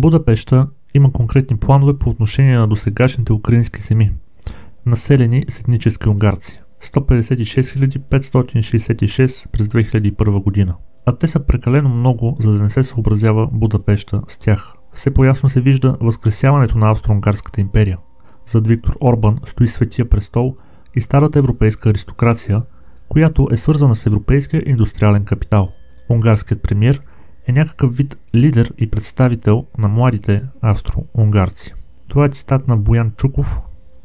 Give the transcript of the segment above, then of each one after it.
Будапешта има конкретни планове по отношение на досегашните украински земи, населени с етнически унгарци. 156 566 през 2001 година. А те са прекалено много, за да не се съобразява Будапешта с тях. Все по-ясно се вижда възкресяването на Австро-Унгарската империя. Зад Виктор Орбан стои Светия престол и старата европейска аристокрация, която е свързана с европейския индустриален капитал. Унгарският премьер е някакъв вид лидер и представител на младите австро-унгарци. Това е цитат на Боян Чуков,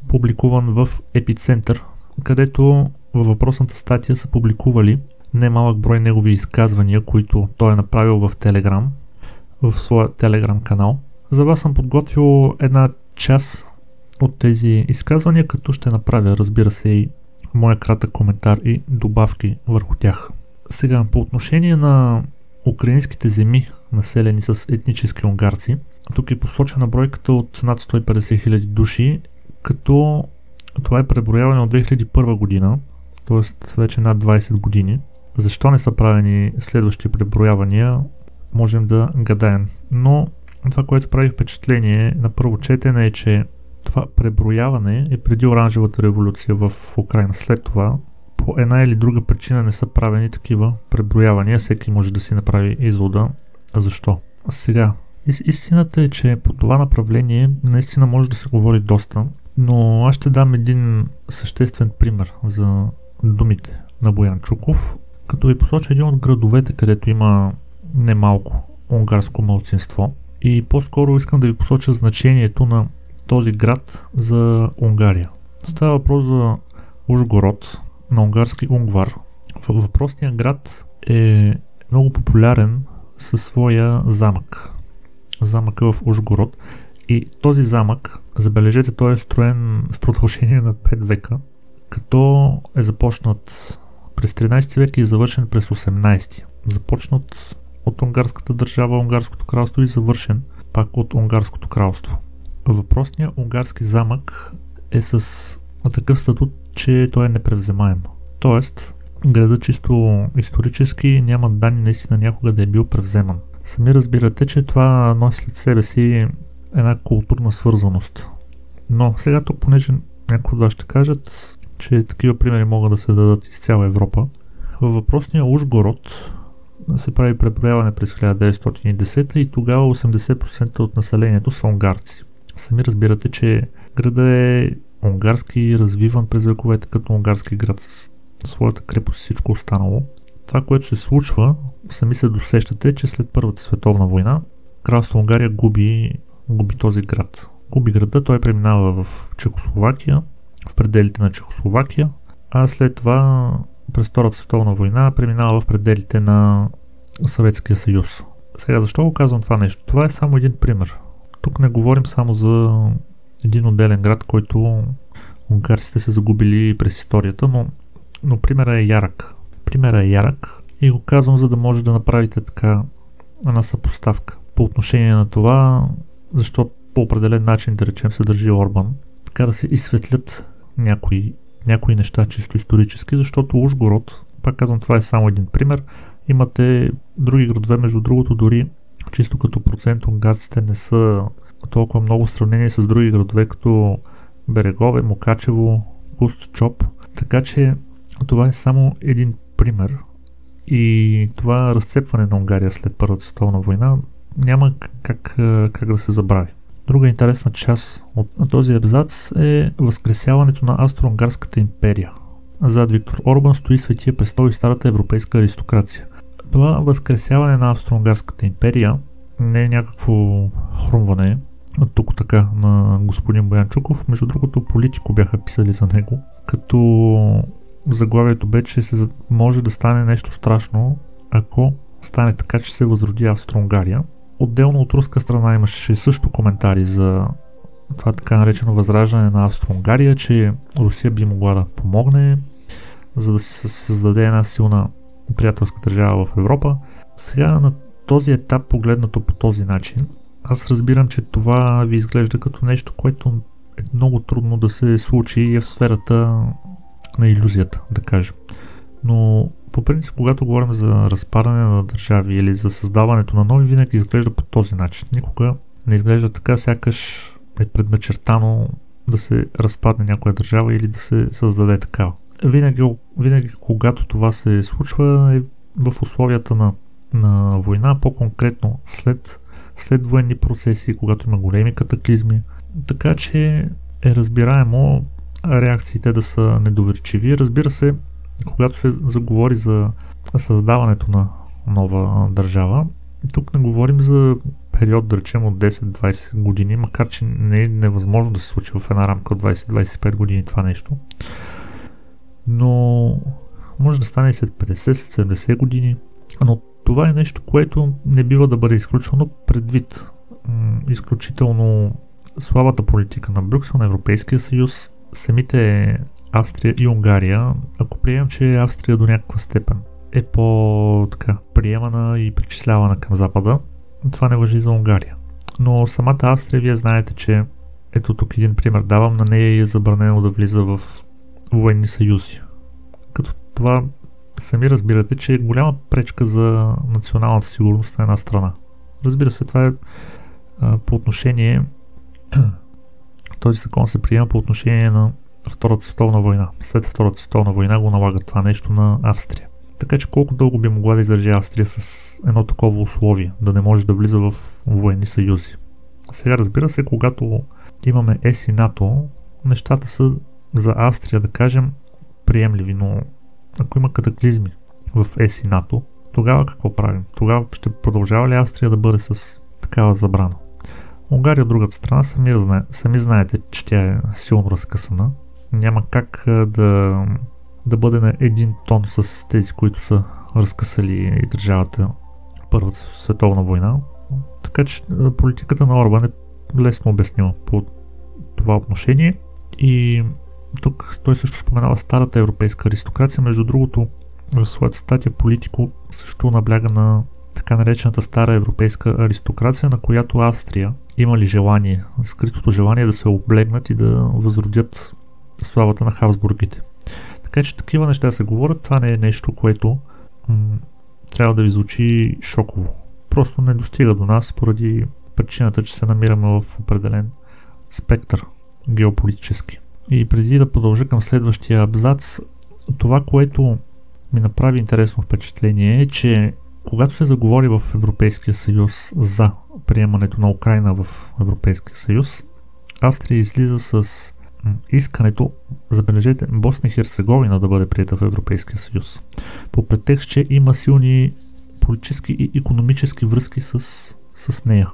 публикуван в Епицентър, където във въпросната статия са публикували немалък брой негови изказвания, които той е направил в Телеграм, в своя Телеграм канал. За вас съм подготвил една част от тези изказвания, като ще направя, разбира се, и моя кратък коментар и добавки върху тях. Сега, по отношение на украинските земи, населени с етнически унгарци, тук е посочена бройката от над 150 000 души, като това е преброяване от 2001 година, т.е. вече над 20 години. Защо не са правени следващи преброявания, можем да гадаем. Но това, което прави впечатление на първо четене е, че това преброяване е преди Оранжевата революция в Украина. След това, по една или друга причина не са правени такива преброявания. Всеки може да си направи извода защо. Сега, истината е, че по това направление наистина може да се говори доста, но аз ще дам един съществен пример за думите на Боян Чуков, като ви посоча един от градовете, където има немалко унгарско мълцинство. И по-скоро искам да ви посоча значението на този град за Унгария. Става въпрос за Ужгород, на унгарски Унгвар. Въпросният град е много популярен със своя замък. Замъка в Ужгород. И този замък, забележете, той е строен в продължение на 5 века, като е започнат през 13 век и е завършен през 18. Започнат от унгарската държава, унгарското кралство и завършен пак от унгарското кралство. Въпросният унгарски замък е с такъв статут, че той е непревземаем. Тоест, града чисто исторически няма данни наистина някога да е бил превземан. Сами разбирате, че това носи след себе си една културна свързаност. Но сега тук, понеже някои от вас ще кажат, че такива примери могат да се дадат из цяла Европа, във въпросния Ужгород се прави преброяване през 1910 и тогава 80% от населението са унгарци. Сами разбирате, че града е унгарски, развиван през вековете като унгарски град с своята крепост и всичко останало. Това, което се случва, сами се досещате, че след Първата световна война кралство Унгария губи, губи този град. Губи града, той преминава в Чехословакия, в пределите на Чехословакия, а след това през Втората световна война преминава в пределите на Съветския съюз. Сега защо го казвам това нещо? Това е само един пример. Тук не говорим само за един отделен град, който унгарците са загубили през историята, но, но примера е ярък. Примера е ярък и го казвам, за да може да направите така една съпоставка по отношение на това, защо по определен начин, да речем, се държи Орбан, така да се изсветлят някои, някои неща чисто исторически, защото Ужгород, пак казвам, това е само един пример, имате други градове, между другото, дори чисто като процент унгарците не са толкова много сравнение с други градове, като Берегове, Мокачево, Пуст, Чоп. Така че това е само един пример и това разцепване на Унгария след Първата световна война няма как, как да се забрави. Друга интересна част от този абзац е възкресяването на Австро-Унгарската империя. Зад Виктор Орбан стои Светия престол и старата европейска аристокрация. Това възкресяване на Австро-Унгарската империя не е някакво хрумване тук така на господин Боян Чуков. Между другото, политико бяха писали за него, като заглавието бе, че се може да стане нещо страшно, ако стане така, че се възроди Австро-Унгария. Отделно от руска страна имаше също коментари за това така наречено възраждане на Австро-Унгария, че Русия би могла да помогне, за да се създаде една силна приятелска държава в Европа. Сега на този етап, погледнато по този начин, аз разбирам, че това ви изглежда като нещо, което е много трудно да се случи е в сферата на иллюзията, да кажем. Но по принцип, когато говорим за разпадане на държави или за създаването на нови, винаги изглежда по този начин. Никога Не изглежда така, сякаш е предначертано да се разпадне някоя държава или да се създаде такава. Винаги, винаги когато това се случва е в условията на, на война, по-конкретно след, след военни процеси, когато има големи катаклизми. Така че е разбираемо реакциите да са недоверчиви. Разбира се, когато се заговори за създаването на нова държава, тук не говорим за период, да речем, от 10-20 години, макар че не е невъзможно да се случи в една рамка от 20-25 години това нещо. Но може да стане 50, след 70 години. Но това е нещо, което не бива да бъде изключено предвид м- изключително слабата политика на Брюксел, на Европейския съюз, самите Австрия и Унгария, ако приемем, че Австрия до някаква степен е по-така приемана и причислявана към Запада, това не въжи за Унгария. Но самата Австрия, вие знаете, че ето тук един пример давам, на нея е забранено да влиза в военни съюзи. Като това сами разбирате, че е голяма пречка за националната сигурност на една страна. Разбира се, това е по отношение този закон се приема по отношение на Втората световна война. След Втората световна война го налагат това нещо на Австрия. Така че колко дълго би могла да издържи Австрия с едно такова условие, да не може да влиза в военни съюзи. Сега разбира се, когато имаме ЕС и НАТО, нещата са за Австрия, да кажем, приемливи, но ако има катаклизми в ЕС и НАТО, тогава какво правим? Тогава ще продължава ли Австрия да бъде с такава забрана? Унгария от другата страна сами, сами знаете, че тя е силно разкъсана. Няма как да, да бъде на един тон с тези, които са разкъсали държавата Първата световна война. Така че политиката на Орбан е лесно обяснима по това отношение. И тук той също споменава старата европейска аристокрация. Между другото, в своята статия Политико също набляга на така наречената стара европейска аристокрация, на която Австрия има ли желание, скритото желание да се облегнат и да възродят славата на Хабсбургите. Така че такива неща се говорят. Това не е нещо, което м- трябва да ви звучи шоково. Просто не достига до нас поради причината, че се намираме в определен спектър геополитически. И преди да продължа към следващия абзац, това, което ми направи интересно впечатление е, че когато се заговори в Европейския съюз за приемането на Украина в Европейския съюз, Австрия излиза с искането, забележете, Босна и Херцеговина да бъде прията в Европейския съюз. По претекст, че има силни политически и економически връзки с, с нея.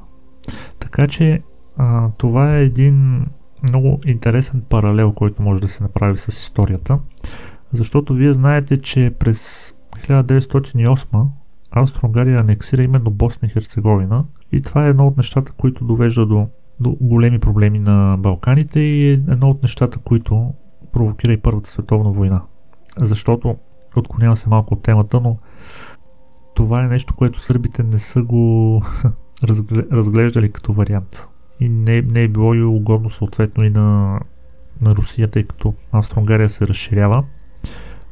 Така че а, това е един много интересен паралел, който може да се направи с историята, защото вие знаете, че през 1908 Австро-Унгария анексира именно Босна и Херцеговина и това е едно от нещата, които довежда до, до големи проблеми на Балканите и е едно от нещата, които провокира и Първата световна война. Защото, отклонявам се малко от темата, но това е нещо, което сърбите не са го разглеждали като вариант. И не, не е било и угодно съответно и на, на Русия, тъй като Австро-Унгария се разширява.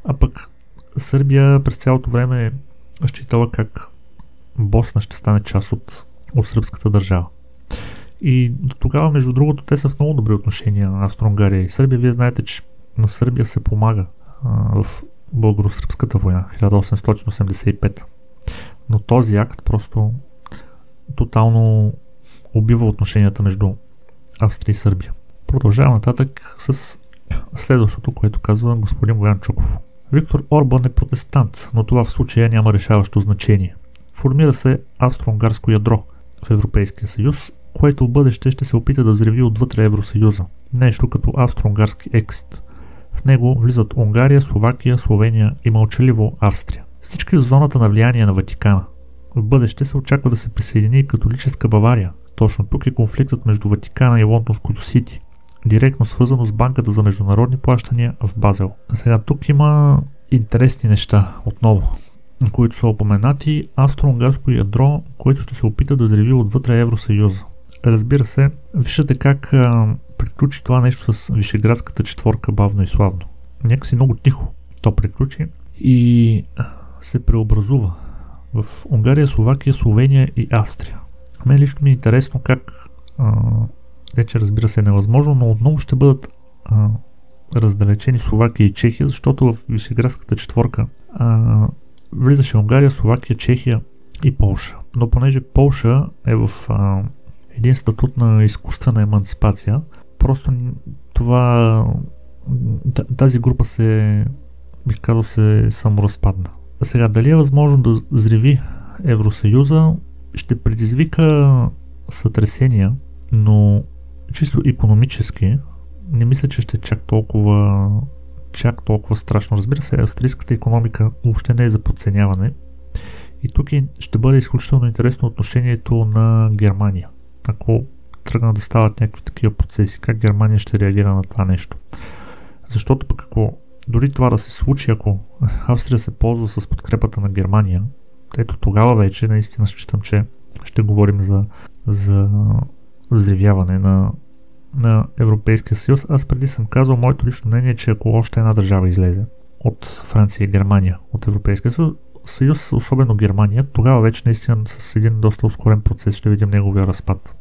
А пък Сърбия през цялото време е считала как Босна ще стане част от, от сръбската държава. И до тогава, между другото, те са в много добри отношения на Австро-Унгария и Сърбия. Вие знаете, че на Сърбия се помага а, в българо-сръбската война 1885. Но този акт просто тотално убива отношенията между Австрия и Сърбия. Продължавам нататък с следващото, което казва господин Боян Чуков. Виктор Орбан е протестант, но това в случая няма решаващо значение. Формира се австро-унгарско ядро в Европейския съюз, което в бъдеще ще се опита да взреви отвътре Евросъюза. Нещо като австро-унгарски екст. В него влизат Унгария, Словакия, Словения и мълчаливо Австрия. Всички в зоната на влияние на Ватикана. В бъдеще се очаква да се присъедини католическа Бавария. Точно тук е конфликтът между Ватикана и Лондонското Сити – директно свързано с банката за международни плащания в Базел. Сега тук има интересни неща отново, които са упоменати. Австро-унгарско ядро, което ще се опита да зреви отвътре Евросъюза. Разбира се, виждате как а, приключи това нещо с Вишеградската четворка бавно и славно. Някакси много тихо то приключи и се преобразува в Унгария, Словакия, Словения и Австрия. Мен лично ми е интересно как а, вече разбира се е невъзможно, но отново ще бъдат а, раздалечени Словакия и Чехия, защото в Вишеградската четворка а, влизаше Унгария, Словакия, Чехия и Полша. Но понеже Полша е в а, един статут на изкуствена емансипация, просто това тази група се, бих казал, се саморазпадна. Сега, дали е възможно да зриви Евросъюза, ще предизвика сътресения, но чисто економически не мисля, че ще е чак толкова чак толкова страшно. Разбира се, австрийската економика въобще не е за подценяване. И тук ще бъде изключително интересно отношението на Германия. Ако тръгнат да стават някакви такива процеси, как Германия ще реагира на това нещо. Защото пък ако дори това да се случи, ако Австрия се ползва с подкрепата на Германия, ето тогава вече наистина считам, че ще говорим за, за взривяване на, на Европейския съюз. Аз преди съм казал моето лично мнение, че ако още една държава излезе от Франция и Германия от Европейския съюз, особено Германия, тогава вече наистина с един доста ускорен процес ще видим неговия разпад.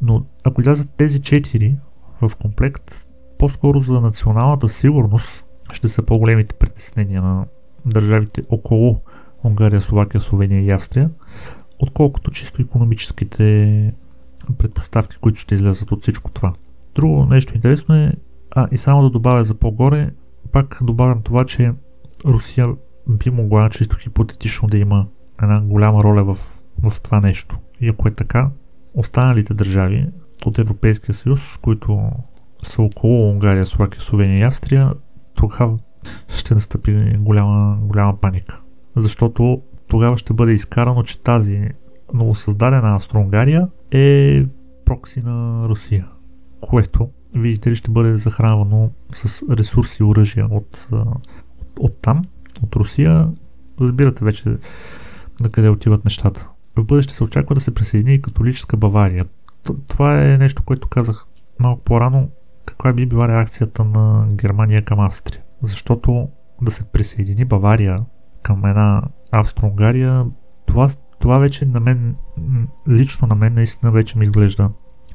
Но ако излязат тези четири в комплект, по-скоро за националната сигурност ще са по-големите притеснения на държавите около Унгария, Словакия, Словения и Австрия, отколкото чисто економическите предпоставки, които ще излязат от всичко това. Друго нещо интересно е, а и само да добавя за по-горе, пак добавям това, че Русия би могла чисто хипотетично да има една голяма роля в, в това нещо. И ако е така, останалите държави от Европейския съюз, които са около Унгария, Словакия, Словения и Австрия, тогава ще настъпи голяма, голяма паника. Защото тогава ще бъде изкарано, че тази новосъздадена Австро-Унгария е прокси на Русия, което, видите ли, ще бъде захранвано с ресурси и оръжия от, от, от там, от Русия. Разбирате вече на къде отиват нещата. В бъдеще се очаква да се присъедини и католическа Бавария. Това е нещо, което казах малко по-рано. Каква би била реакцията на Германия към Австрия? Защото да се присъедини Бавария към една Австро-Унгария, това, това вече на мен, лично на мен наистина вече ми изглежда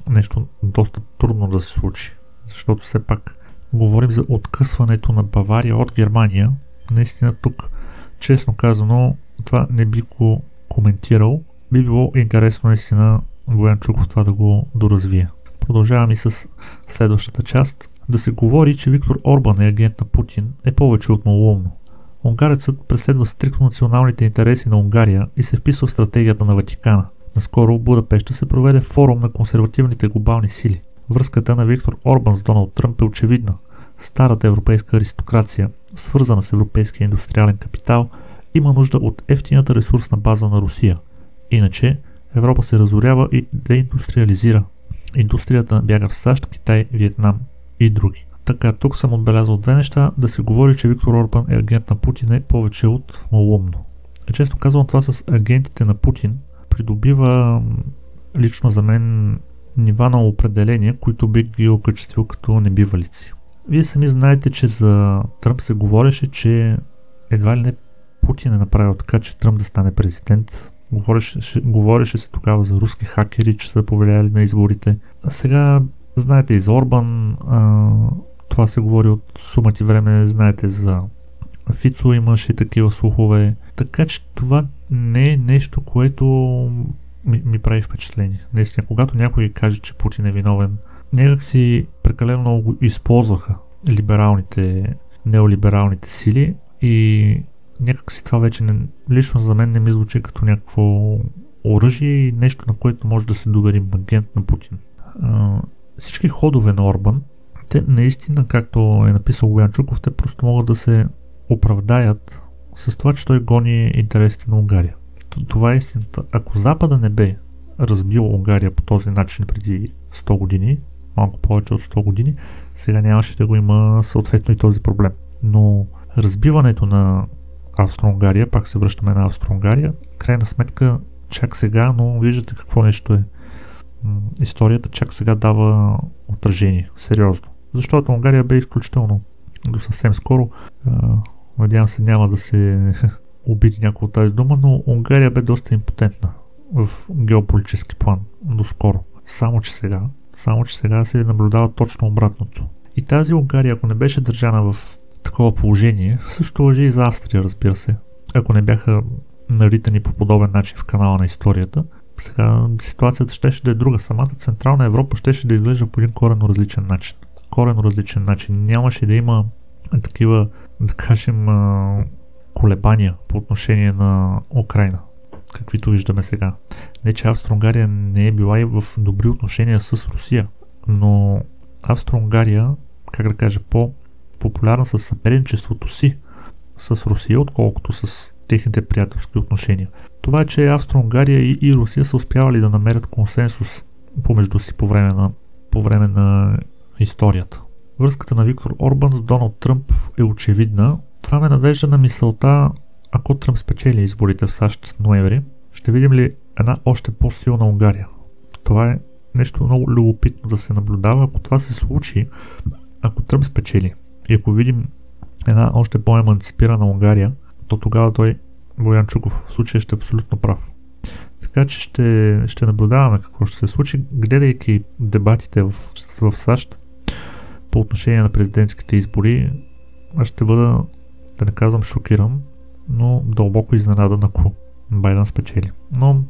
нещо доста трудно да се случи. Защото все пак говорим за откъсването на Бавария от Германия. Наистина тук, честно казано, това не би го коментирал. Би било интересно наистина Боян Чуков това да го доразвие. Продължавам и с следващата част. Да се говори, че Виктор Орбан е агент на Путин е повече от малумно. Унгарецът преследва стрикно националните интереси на Унгария и се вписва в стратегията на Ватикана. Наскоро в Будапешта се проведе форум на консервативните глобални сили. Връзката на Виктор Орбан с Доналд Тръмп е очевидна. Старата европейска аристокрация, свързана с европейския индустриален капитал, има нужда от ефтината ресурсна база на Русия. Иначе Европа се разорява и деиндустриализира. Индустрията бяга в САЩ, Китай, Виетнам и други. Така, тук съм отбелязал две неща. Да се говори, че Виктор Орбан е агент на Путин е повече от малумно. Често казвам това с агентите на Путин придобива лично за мен нива на определение, които бих ги окачествил като небивалици. Вие сами знаете, че за Тръмп се говореше, че едва ли не Путин е направил така, че Тръмп да стане президент. Говореше, говореше се тогава за руски хакери, че са повлияли на изборите. А сега, знаете и за Орбан, а, това се говори от сумати време, знаете за Фицо имаше такива слухове. Така че това не е нещо, което ми, ми прави впечатление. Наистина, когато някой каже, че Путин е виновен, някак си прекалено много използваха либералните, неолибералните сили и някак си това вече не, лично за мен не ми звучи като някакво оръжие и нещо, на което може да се доверим агент на Путин. А, всички ходове на Орбан те наистина, както е написал Гоян Чуков, те просто могат да се оправдаят с това, че той гони интересите на Унгария. Това е истината. Ако Запада не бе разбил Унгария по този начин преди 100 години, малко повече от 100 години, сега нямаше да го има съответно и този проблем. Но разбиването на Австро-Унгария, пак се връщаме на Австро-Унгария, крайна сметка чак сега, но виждате какво нещо е. Историята чак сега дава отражение, сериозно. Защото Унгария бе изключително до съвсем скоро. Надявам се няма да се обиди някой от тази дума, но Унгария бе доста импотентна в геополитически план до скоро. Само, че сега, само, че сега се наблюдава точно обратното. И тази Унгария, ако не беше държана в такова положение, също лъжи и за Австрия, разбира се. Ако не бяха наритани по подобен начин в канала на историята, сега ситуацията щеше да е друга. Самата Централна Европа щеше да изглежда по един коренно различен начин. Коренно различен начин. Нямаше да има такива, да кажем, колебания по отношение на Украина, каквито виждаме сега. Не, че Австро-Унгария не е била и в добри отношения с Русия, но Австро-Унгария, как да кажа, по-популярна с съперничеството си с Русия, отколкото с техните приятелски отношения. Това че Австро-Унгария и, и Русия са успявали да намерят консенсус помежду си по време на, по време на историята. Връзката на Виктор Орбан с Доналд Тръмп е очевидна. Това ме навежда на мисълта, ако Тръмп спечели изборите в САЩ ноември, ще видим ли една още по-силна Унгария. Това е нещо много любопитно да се наблюдава. Ако това се случи, ако Тръмп спечели и ако видим една още по-еманципирана Унгария, то тогава той, Боян Чуков, в случая ще е абсолютно прав. Така че ще, ще наблюдаваме какво ще се случи, гледайки дебатите в, в САЩ по отношение на президентските избори. Аз ще бъда, да не казвам шокиран, но дълбоко изненадан, ако Байден спечели. Но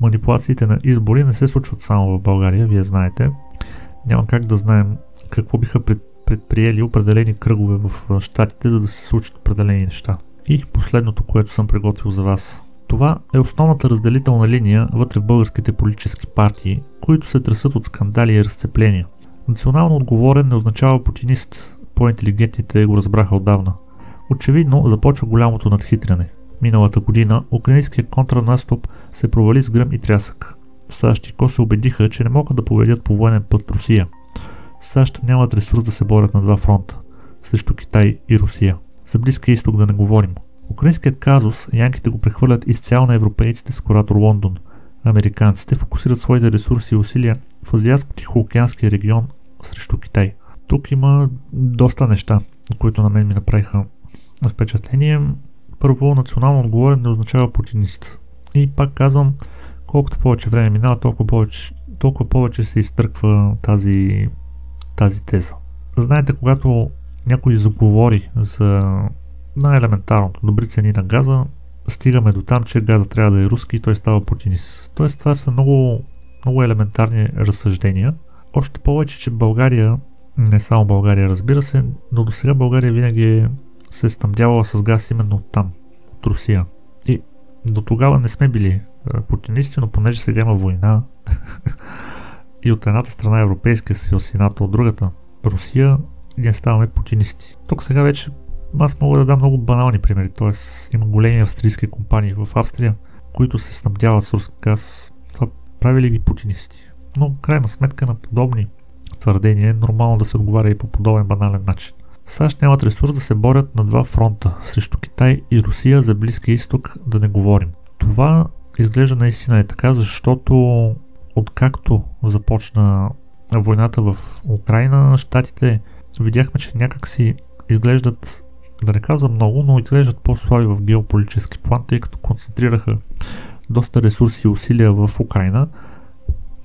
манипулациите на избори не се случват само в България, вие знаете. Няма как да знаем какво биха предприели определени кръгове в щатите, за да се случат определени неща. И последното, което съм приготвил за вас. Това е основната разделителна линия вътре в българските политически партии, които се тръсат от скандали и разцепления. Национално отговорен не означава путинист. По-интелигентните го разбраха отдавна. Очевидно започва голямото надхитряне. Миналата година украинският контранаступ се провали с гръм и трясък. САЩ и КО се убедиха, че не могат да победят по военен път Русия. САЩ нямат ресурс да се борят на два фронта срещу Китай и Русия. За Близкия изток да не говорим. Украинският казус, янките го прехвърлят изцяло на европейците с коратор Лондон. Американците фокусират своите ресурси и усилия в Азиатско-Тихоокеанския регион срещу Китай. Тук има доста неща, които на мен ми направиха впечатление. Първо, национално отговорен не означава путинист. И пак казвам, колкото повече време минава, толкова повече, толкова повече се изтърква тази, тази теза. Знаете, когато някой заговори за най-елементарното добри цени на газа, стигаме до там, че газа трябва да е руски и той става путинист. Тоест това са много, много елементарни разсъждения. Още повече, че България, не само България разбира се, но до сега България винаги е се е снабдявала с газ именно от там, от Русия. И до тогава не сме били путинисти, но понеже сега има война и от едната страна Европейския съюз и НАТО, от другата Русия, ние ставаме путинисти. Тук сега вече аз мога да дам много банални примери, т.е. има големи австрийски компании в Австрия, които се снабдяват с руски газ. Това прави ли ги путинисти? Но крайна сметка на подобни твърдения е нормално да се отговаря и по подобен банален начин. САЩ нямат ресурс да се борят на два фронта срещу Китай и Русия за Близкия изток да не говорим. Това изглежда наистина е така, защото откакто започна войната в Украина, щатите видяхме, че някак си изглеждат, да не казвам много, но изглеждат по-слаби в геополитически план, тъй като концентрираха доста ресурси и усилия в Украина.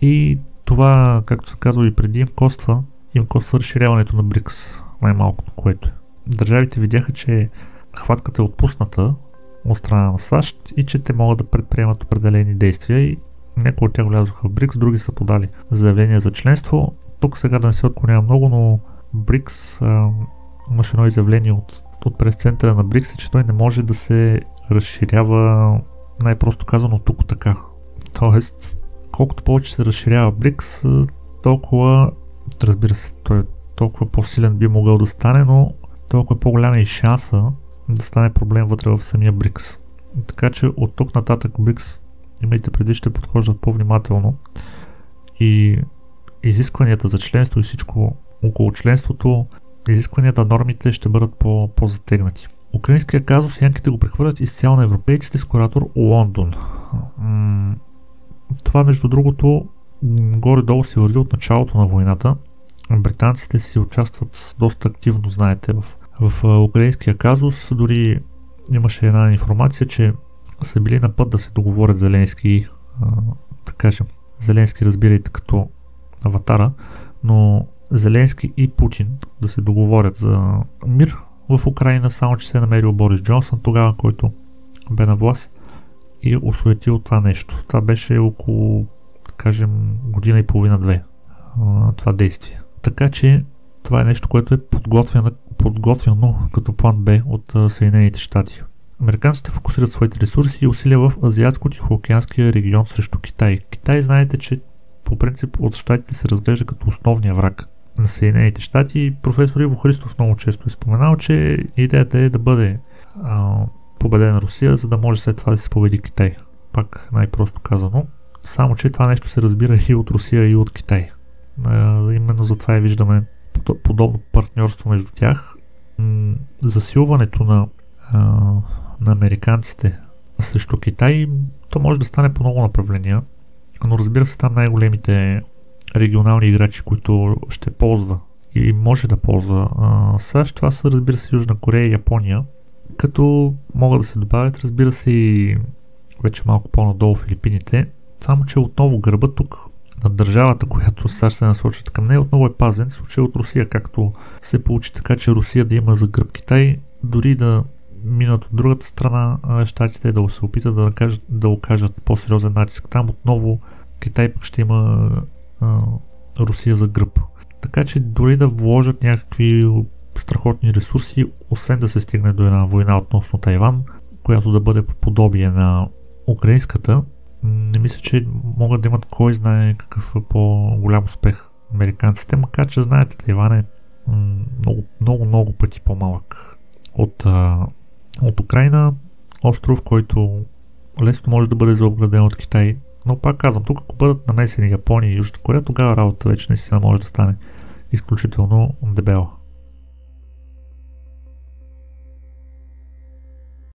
И това, както се казва и преди, им коства, им коства разширяването на БРИКС, най-малкото което е. Държавите видяха, че хватката е отпусната от страна на САЩ и че те могат да предприемат определени действия и някои от тях влязоха в БРИКС, други са подали заявление за членство. Тук сега да не се отклонява много, но БРИКС имаше едно изявление от, от прес-центъра на БРИКС, че той не може да се разширява най-просто казано тук така. Тоест, колкото повече се разширява БРИКС, толкова, разбира се, той е толкова по-силен би могъл да стане, но толкова е по-голяма и шанса да стане проблем вътре в самия БРИКС. Така че от тук нататък БРИКС, имайте преди, ще подхождат по-внимателно и изискванията за членство и всичко около членството, изискванията, нормите ще бъдат по- по-затегнати. Украинския казус янките го прехвърлят изцяло на европейците с куратор Лондон. Това между другото горе-долу се върви от началото на войната. Британците си участват доста активно, знаете, в, в украинския казус. Дори имаше една информация, че са били на път да се договорят Зеленски, а, да кажем, Зеленски разбирайте като аватара, но Зеленски и Путин да се договорят за мир в Украина, само че се е намерил Борис Джонсън тогава, който бе на власт и осуетил това нещо. Това беше около, да кажем, година и половина-две това действие. Така че това е нещо, което е подготвено, подготвено като план Б от Съединените щати. Американците фокусират своите ресурси и усилия в Азиатско-Тихоокеанския регион срещу Китай. Китай знаете, че по принцип от щатите се разглежда като основния враг на Съединените щати. Професор Иво Христов много често е споменал, че идеята е да бъде а, победена Русия, за да може след това да се победи Китай. Пак най-просто казано. Само, че това нещо се разбира и от Русия, и от Китай. Именно затова и виждаме подобно партньорство между тях. Засилването на, на американците срещу Китай, то може да стане по много направления, но разбира се там най-големите регионални играчи, които ще ползва и може да ползва САЩ, това са разбира се Южна Корея и Япония, като могат да се добавят разбира се и вече малко по-надолу Филипините, само че отново гърба тук на държавата, която САЩ се насочат към нея, отново е пазен, случай от Русия, както се получи така, че Русия да има за гръб Китай, дори да минат от другата страна, щатите да се опитат да, кажат, да окажат по-сериозен натиск. Там отново Китай пък ще има а, Русия за гръб. Така че дори да вложат някакви страхотни ресурси, освен да се стигне до една война относно Тайван, която да бъде по подобие на украинската, не мисля, че могат да имат кой знае какъв е по-голям успех американците, макар че знаете, Тайван е много, много, много пъти по-малък от, от Украина, остров, който лесно може да бъде заобграден от Китай. Но пак казвам, тук ако бъдат намесени Япония и Южна Корея, тогава работа вече наистина може да стане изключително дебела.